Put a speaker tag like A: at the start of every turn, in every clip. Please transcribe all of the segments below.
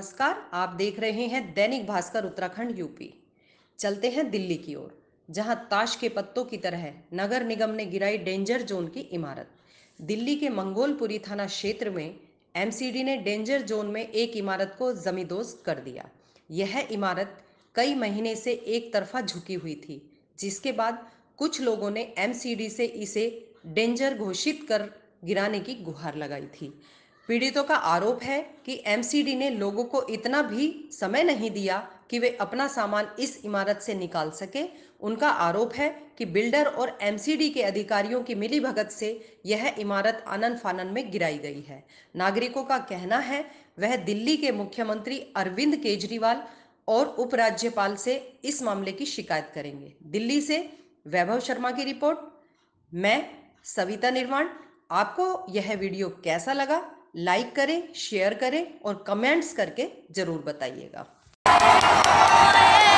A: नमस्कार, आप देख रहे हैं दैनिक भास्कर, उत्तराखंड, यूपी। चलते हैं दिल्ली की ओर, जहाँ ताश के पत्तों की तरह नगर निगम ने गिराई डेंजर जोन की इमारत। दिल्ली के मंगोलपुरी थाना क्षेत्र में एमसीडी ने डेंजर जोन में एक इमारत को जमींदोज कर दिया। यह इमारत कई महीने से एक तरफा झुकी हुई थी, जिसके बाद कुछ लोगों ने एमसीडी से इसे डेंजर घोषित कर गिराने की गुहार लगाई थी। पीड़ितों का आरोप है कि एमसीडी ने लोगों को इतना भी समय नहीं दिया कि वे अपना सामान इस इमारत से निकाल सके। उनका आरोप है कि बिल्डर और एमसीडी के अधिकारियों की मिलीभगत से यह इमारत आनंद फानन में गिराई गई है। नागरिकों का कहना है, वह दिल्ली के मुख्यमंत्री अरविंद केजरीवाल और उपराज्यपाल से इस मामले की शिकायत करेंगे। दिल्ली से वैभव शर्मा की रिपोर्ट, मैं सविता निर्माण आपको यह वीडियो कैसा लगा? लाइक करें शेयर करें और कमेंट्स करके ज़रूर बताइएगा।
B: बैठ गए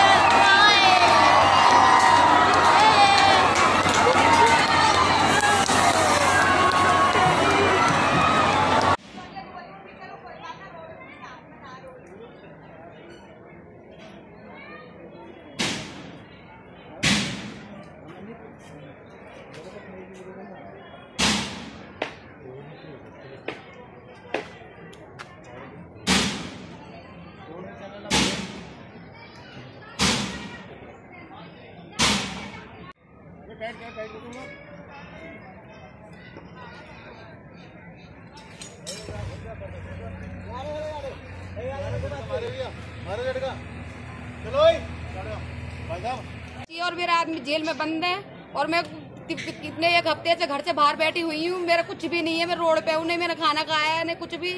C: और मेरा आदमी जेल में बंद है और मैं कितने एक हफ़्ते से घर से बाहर बैठी हुई हूँ मेरा कुछ भी नहीं है मैं रोड पे हूँ नहीं मैंने खाना खाया है नहीं कुछ भी।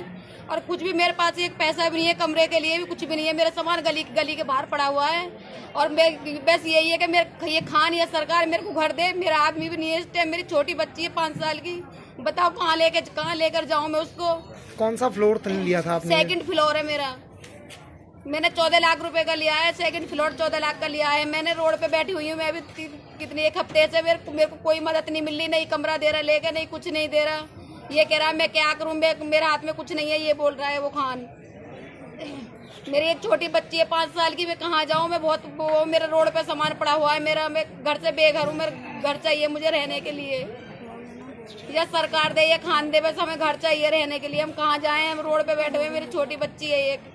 C: और कुछ भी मेरे पास एक पैसा भी नहीं है कमरे के लिए भी कुछ भी नहीं है मेरा सामान गली गली के बाहर पड़ा हुआ है। और मैं बस यही है कि मेरे ये खान या सरकार मेरे को घर दे मेरा आदमी भी नहीं है इस टाइम मेरी छोटी बच्ची है पाँच साल की। बताओ कहाँ लेके कहाँ लेकर जाऊँ मैं उसको?
B: कौन सा फ्लोर लिया था
C: सेकंड फ्लोर है मेरा। मैंने चौदह लाख रुपए का लिया है सेकंड फ्लोर चौदह लाख का लिया है। मैंने रोड पे बैठी हुई हूँ, मैं अभी कितने, एक हफ़्ते से मेरे मेरे को कोई मदद नहीं मिल रही नहीं कमरा दे रहा, लेके नहीं, कुछ नहीं दे रहा। ये कह रहा है, मैं क्या करूँ? मैं मेरे हाथ में कुछ नहीं है, ये बोल रहा है वो खान। मेरी एक छोटी बच्ची है, पाँच साल की, मैं कहाँ जाऊँ? मैं बहुत वो मेरे रोड पे सामान पड़ा हुआ है, मेरा मैं घर से बेघर हूँ, मेरा घर चाहिए मुझे रहने के लिए। या सरकार दे, या खान दे, बस हमें घर चाहिए रहने के लिए। हम कहाँ जाए? हम रोड पे बैठे हुए मेरी छोटी बच्ची है एक।